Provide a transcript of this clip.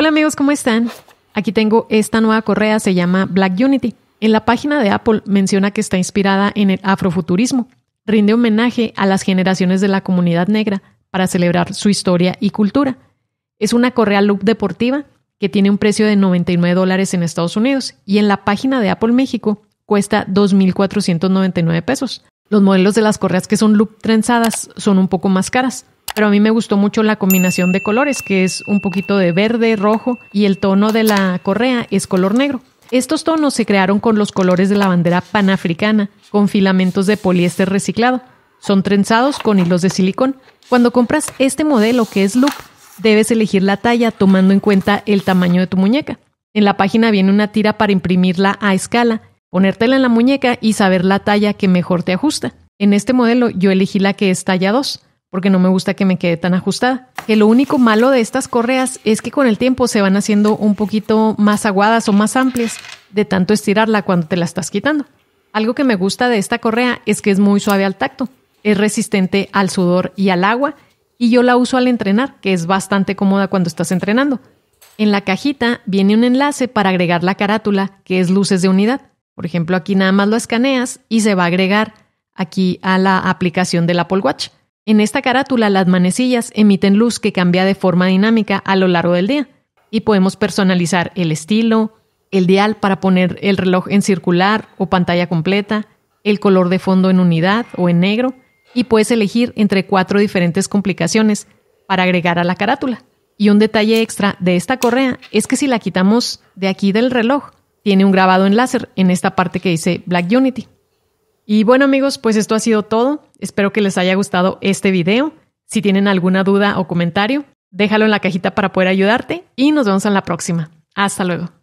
Hola amigos, ¿cómo están? Aquí tengo esta nueva correa, se llama Black Unity. En la página de Apple menciona que está inspirada en el afrofuturismo. Rinde homenaje a las generaciones de la comunidad negra para celebrar su historia y cultura. Es una correa loop deportiva que tiene un precio de 99 dólares en Estados Unidos y en la página de Apple México cuesta 2.499 pesos. Los modelos de las correas que son loop trenzadas son un poco más caras, pero a mí me gustó mucho la combinación de colores, que es un poquito de verde, rojo y el tono de la correa es color negro. Estos tonos se crearon con los colores de la bandera panafricana, con filamentos de poliéster reciclado. Son trenzados con hilos de silicón. Cuando compras este modelo que es loop, debes elegir la talla tomando en cuenta el tamaño de tu muñeca. En la página viene una tira para imprimirla a escala, ponértela en la muñeca y saber la talla que mejor te ajusta. En este modelo yo elegí la que es talla 2, porque no me gusta que me quede tan ajustada. Que lo único malo de estas correas es que con el tiempo se van haciendo un poquito más aguadas o más amplias de tanto estirarla cuando te la estás quitando. Algo que me gusta de esta correa es que es muy suave al tacto, es resistente al sudor y al agua y yo la uso al entrenar, que es bastante cómoda cuando estás entrenando. En la cajita viene un enlace para agregar la carátula, que es luces de unidad. Por ejemplo, aquí nada más lo escaneas y se va a agregar aquí a la aplicación del Apple Watch. En esta carátula las manecillas emiten luz que cambia de forma dinámica a lo largo del día y podemos personalizar el estilo, el dial para poner el reloj en circular o pantalla completa, el color de fondo en unidad o en negro y puedes elegir entre cuatro diferentes complicaciones para agregar a la carátula. Y un detalle extra de esta correa es que si la quitamos de aquí del reloj, tiene un grabado en láser en esta parte que dice Black Unity. Y bueno amigos, pues esto ha sido todo. Espero que les haya gustado este video. Si tienen alguna duda o comentario, déjalo en la cajita para poder ayudarte y nos vemos en la próxima. Hasta luego.